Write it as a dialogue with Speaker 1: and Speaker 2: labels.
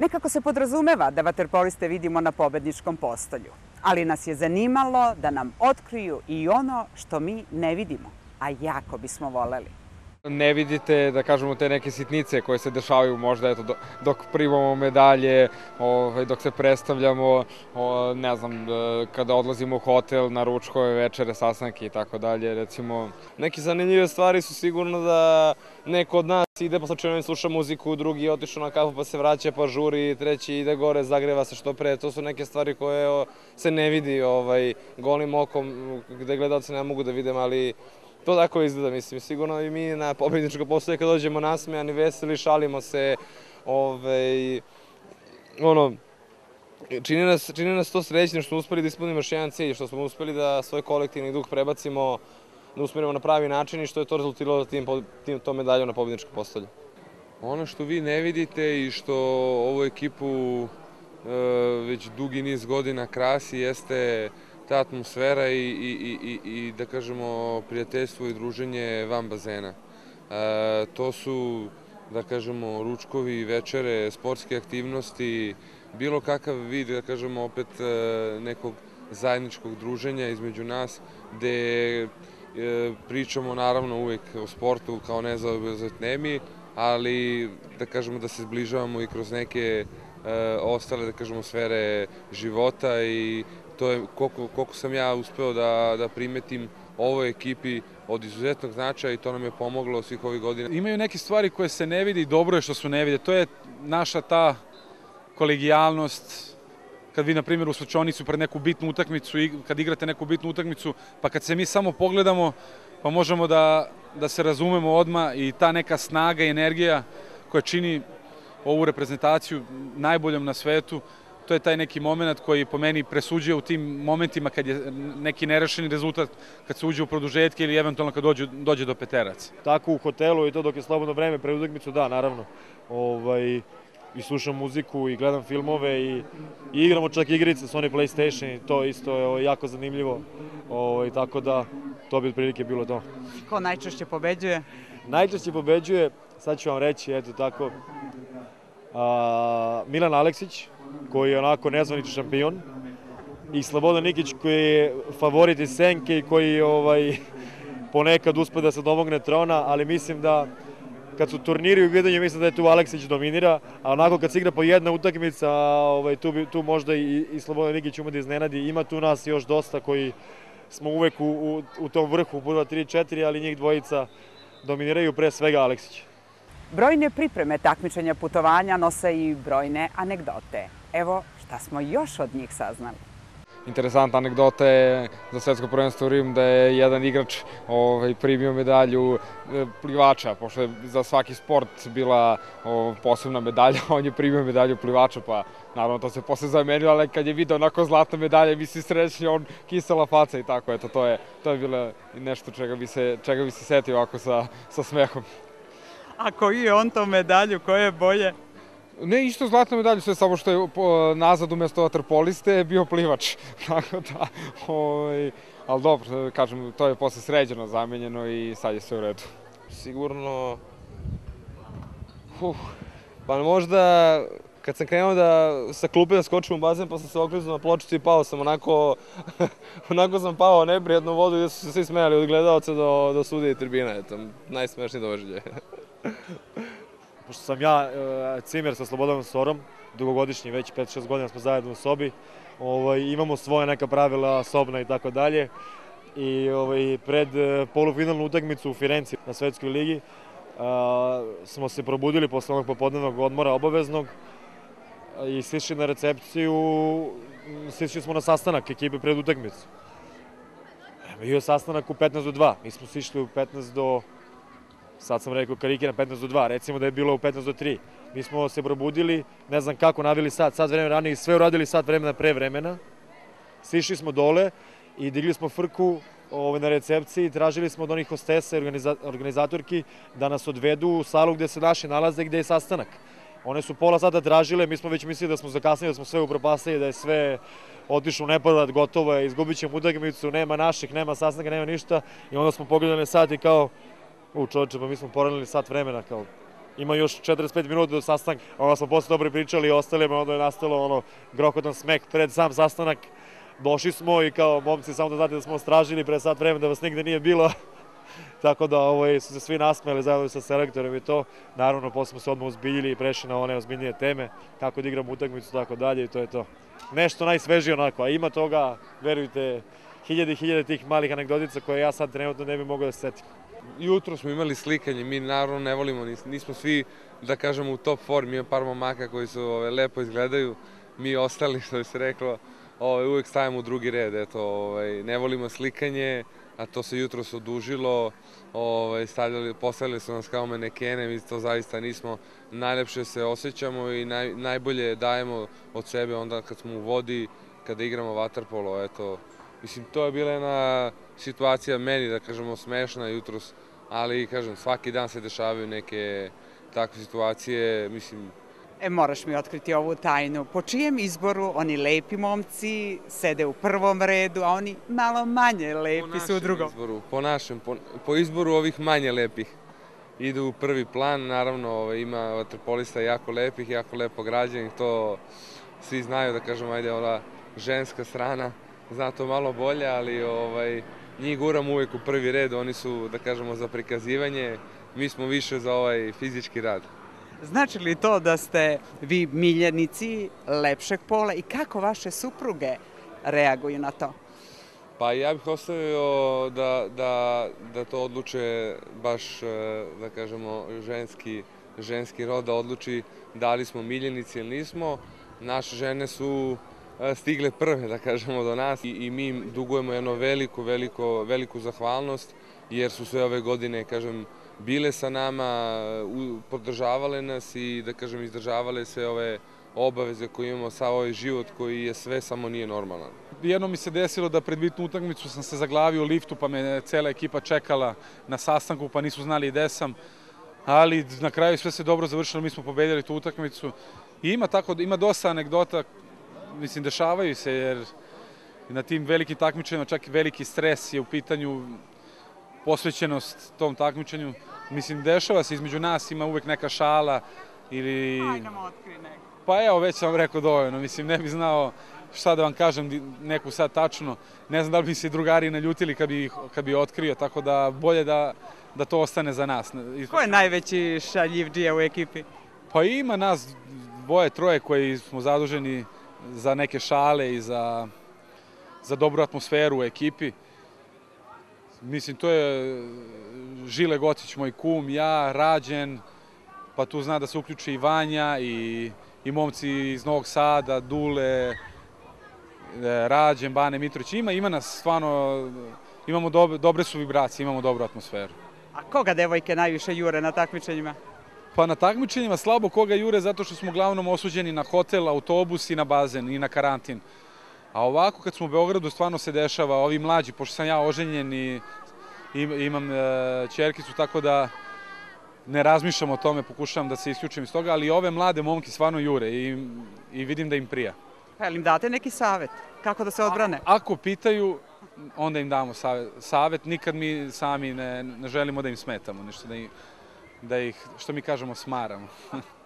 Speaker 1: Nekako se podrazumeva da vaterpoliste vidimo na pobedničkom postolju, ali nas je zanimalo da nam otkriju i ono što mi ne vidimo, a jako bismo voleli
Speaker 2: ne vidite, da kažemo, te neke sitnice koje se dešavaju možda eto, dok primamo medalje, ovaj, dok se predstavljamo, o, ne znam, e, kada odlazimo u hotel na ručkove, večere, sastanke i tako dalje, recimo.
Speaker 3: Neke zanimljive stvari su sigurno da neko od nas ide posle čenovim sluša muziku, drugi je otišao na kafu pa se vraća pa žuri, treći ide gore, zagreva se što pre. To su neke stvari koje se ne vidi ovaj, golim okom, gde gledalci ne mogu da vide, ali to tako izgleda, mislim, sigurno i mi na pobedničko postoje kad dođemo nasmejani, veseli, šalimo se, ovaj, ono, čini nas, čini nas to srećno što smo uspeli da ispunimo još jedan cilj, što smo uspeli da svoj kolektivni duh prebacimo, da usmerimo na pravi način i što je to rezultiralo tim, tim to medalju na pobedničko postolje.
Speaker 4: Ono što vi ne vidite i što ovu ekipu e, već dugi niz godina krasi jeste ta atmosfera i, i, i, i da kažemo prijateljstvo i druženje van bazena. E, to su da kažemo ručkovi, večere, sportske aktivnosti, bilo kakav vid da kažemo opet e, nekog zajedničkog druženja između nas gde e, pričamo naravno uvek o sportu kao nezaobilazoj temi, ali da kažemo da se zbližavamo i kroz neke e, ostale da kažemo sfere života i to je koliko, koliko sam ja uspeo da, da primetim ovoj ekipi od izuzetnog značaja i to nam je pomoglo svih ovih godina.
Speaker 5: Imaju neke stvari koje se ne vidi dobro je što su ne vide. To je naša ta kolegijalnost, kad vi, na primjer, u slučajnicu pred neku bitnu utakmicu, kad igrate neku bitnu utakmicu, pa kad se mi samo pogledamo, pa možemo da, da se razumemo odma i ta neka snaga i energija koja čini ovu reprezentaciju najboljom na svetu, to je taj neki moment koji po meni presuđuje u tim momentima kad je neki nerešeni rezultat, kad se uđe u produžetke ili eventualno kad dođe, dođe do peteraca.
Speaker 6: Tako u hotelu i to dok je slobodno vreme pre utakmicu, da, naravno. Ovaj, i slušam muziku i gledam filmove i, i igramo čak igrice Sony PlayStation i to isto je ovaj, jako zanimljivo. Ovaj, tako da to bi otprilike bilo to.
Speaker 1: Ko najčešće pobeđuje?
Speaker 6: Najčešće pobeđuje, sad ću vam reći, eto tako, a, Milan Aleksić, koji je onako nezvanični šampion, i Slobodan Nikić koji je favorit iz Senke i koji ovaj, ponekad uspe da se domogne trona, ali mislim da kad su turniri u vidanju, mislim da je tu Aleksić dominira, a onako kad se igra po jedna utakmica, ovaj, tu, tu možda i, i Slobodan Nikić ume da iznenadi. Ima tu nas još dosta koji smo uvek u, u, u tom vrhu, u 3-4, ali njih dvojica dominiraju pre svega Aleksić.
Speaker 1: Brojne pripreme takmičenja putovanja nose i brojne anegdote. Evo šta smo još od njih saznali.
Speaker 2: Interesantna anegdota je za svetsko prvenstvo u Rim da je jedan igrač ovaj, primio medalju e, plivača, pošto je za svaki sport bila o, posebna medalja, on je primio medalju plivača, pa naravno to se posle zamenilo, ali kad je video onako zlatna medalja, misli srećni, on kisela faca i tako, eto, to je, to je bilo nešto čega bi se, čega bi se setio ovako sa, sa smehom.
Speaker 1: Ako i on to medalju, koje je bolje?
Speaker 2: Ne, isto zlatna medalja, sve samo što je nazad umesto vaterpoliste bio plivač. Tako da, ovaj, ali dobro, kažem, to je posle sređeno, zamenjeno i sad je sve u redu.
Speaker 3: Sigurno, uh, pa možda kad sam krenuo da sa klupe da skočim u bazen, pa sam se okliznuo na pločicu i pao sam onako, onako sam pao neprijednu vodu gde su se svi smejali od gledalca do, do sudije i tribina, eto, najsmešniji doživljaj.
Speaker 6: pošto sam ja e, cimer sa Slobodanom Sorom, dugogodišnji, već 5-6 godina smo zajedno u sobi, ovaj, imamo svoje neka pravila sobna i tako dalje. I ovaj, pred e, polufinalnu utakmicu u Firenci na Svetskoj ligi a, smo se probudili posle onog popodnevnog odmora obaveznog i sišli na recepciju, sišli smo na sastanak ekipe pred utakmicu. Bio je sastanak u 15 do 2, mi smo sišli u 15 do sad sam rekao karikira 15 do 2, recimo da je bilo u 15 do 3. Mi smo se probudili, ne znam kako, navili sat, sat vremena ranije, sve uradili sat vremena pre vremena. Sišli smo dole i digli smo frku ovaj, na recepciji tražili smo od onih hostesa i organiza, organizatorki da nas odvedu u salu gde se naši nalaze, gde je sastanak. One su pola sata tražile, mi smo već mislili da smo zakasnili, da smo sve upropastili, da je sve otišlo u nepogled, gotovo je, izgubit ćemo utakmicu, nema naših, nema sastanka, nema ništa. I onda smo pogledali sat i kao, u čovječe, pa mi smo poranili sat vremena, kao, ima još 45 minuta do sastanka. Onda smo posle dobro pričali i ostalima, onda je nastalo ono grokotan smek pred sam sastanak. Došli smo i kao momci, samo da znate da smo stražili pre sat vremena da vas nigde nije bilo. Tako da ovaj, su se svi nasmeli zajedno sa selektorom i to. Naravno, posle smo se odmah uzbiljili i prešli na one ozbiljnije teme, kako da igramo utakmicu tako dalje i to je to. Nešto najsvežije onako, a ima toga, verujte, hiljade i hiljade tih malih anegdotica koje ja sad trenutno ne bih mogao da se setim.
Speaker 4: Jutro smo imali slikanje, mi naravno ne volimo, nis- nismo svi, da kažemo, u top formi, ima par momaka koji su ove, lepo izgledaju, mi ostali, što bi se reklo, ove, uvek stavimo u drugi red, eto, ovaj, ne volimo slikanje, a to se jutro se odužilo, ovaj, stavljali, postavili su nas kao manekene, mi to zaista nismo, najlepše se osjećamo i naj, najbolje dajemo od sebe onda kad smo u vodi, kada igramo vaterpolo, eto, Mislim, to je bila jedna situacija meni, da kažemo, smešna jutros, ali, kažem, svaki dan se dešavaju neke takve situacije, mislim,
Speaker 1: E, moraš mi otkriti ovu tajnu. Po čijem izboru oni lepi momci sede u prvom redu, a oni malo manje lepi su u
Speaker 4: našem
Speaker 1: drugom?
Speaker 4: izboru, po našem, po, po izboru ovih manje lepih idu u prvi plan, naravno ovaj, ima vaterpolista jako lepih, jako lepo građenih, to svi znaju, da kažemo, ajde, ova ženska strana zna to malo bolje, ali ovaj, njih guram uvek u prvi red, oni su, da kažemo, za prikazivanje, mi smo više za ovaj fizički rad.
Speaker 1: Znači li to da ste vi miljenici lepšeg pola i kako vaše supruge reaguju na to?
Speaker 4: Pa ja bih ostavio da, da, da to odluče baš, e, da kažemo, ženski, ženski rod, da odluči da li smo miljenici ili nismo. Naše žene su stigle prve, da kažemo, do nas i, i mi im dugujemo jedno veliko, veliko, veliku zahvalnost, jer su sve ove godine, kažem, bile sa nama, podržavale nas i, da kažem, izdržavale sve ove obaveze koje imamo, sa ovaj život koji je sve, samo nije normalan.
Speaker 5: Jedno mi se desilo da pred bitnu utakmicu sam se zaglavio u liftu pa me cela ekipa čekala na sastanku pa nisu znali gde sam. Ali na kraju sve se dobro završilo, mi smo pobedili tu utakmicu. I ima tako, ima dosta anegdota, mislim dešavaju se jer na tim velikim takmičenjima čak i veliki stres je u pitanju posvećenost tom takmičenju. Mislim, dešava se između nas, ima uvek neka šala ili...
Speaker 1: nam otkri neko.
Speaker 5: Pa evo, već sam vam rekao dovoljno. Mislim, ne bih znao šta da vam kažem neku sad tačno. Ne znam da li bi se drugari naljutili kad bi, kad bi otkrio, tako da bolje da, da to ostane za nas.
Speaker 1: Ko je najveći šaljivđija u ekipi?
Speaker 5: Pa ima nas dvoje, troje koji smo zaduženi za neke šale i za, za dobru atmosferu u ekipi. Mislim, to je Žile Gocić, moj kum, ja, Rađen, pa tu zna da se uključi i Vanja i, i momci iz Novog Sada, Dule, e, Rađen, Bane Mitrović. Ima, ima nas stvarno, imamo dobre, dobre su vibracije, imamo dobru atmosferu.
Speaker 1: A koga devojke najviše jure na takmičenjima?
Speaker 5: Pa na takmičenjima slabo koga jure zato što smo uglavnom osuđeni na hotel, autobus i na bazen i na karantin. A ovako kad smo u Beogradu stvarno se dešava, ovi mlađi, pošto sam ja oženjen i im- imam e, čerkicu, tako da ne razmišljam o tome, pokušavam da se isključim iz toga, ali ove mlade momke stvarno jure i, i vidim da im prija.
Speaker 1: Pa jel im date neki savet? Kako da se odbrane?
Speaker 5: Ako pitaju, onda im damo savet. savet. Nikad mi sami ne, ne želimo da im smetamo, nešto da ih, da ih, što mi kažemo, smaramo.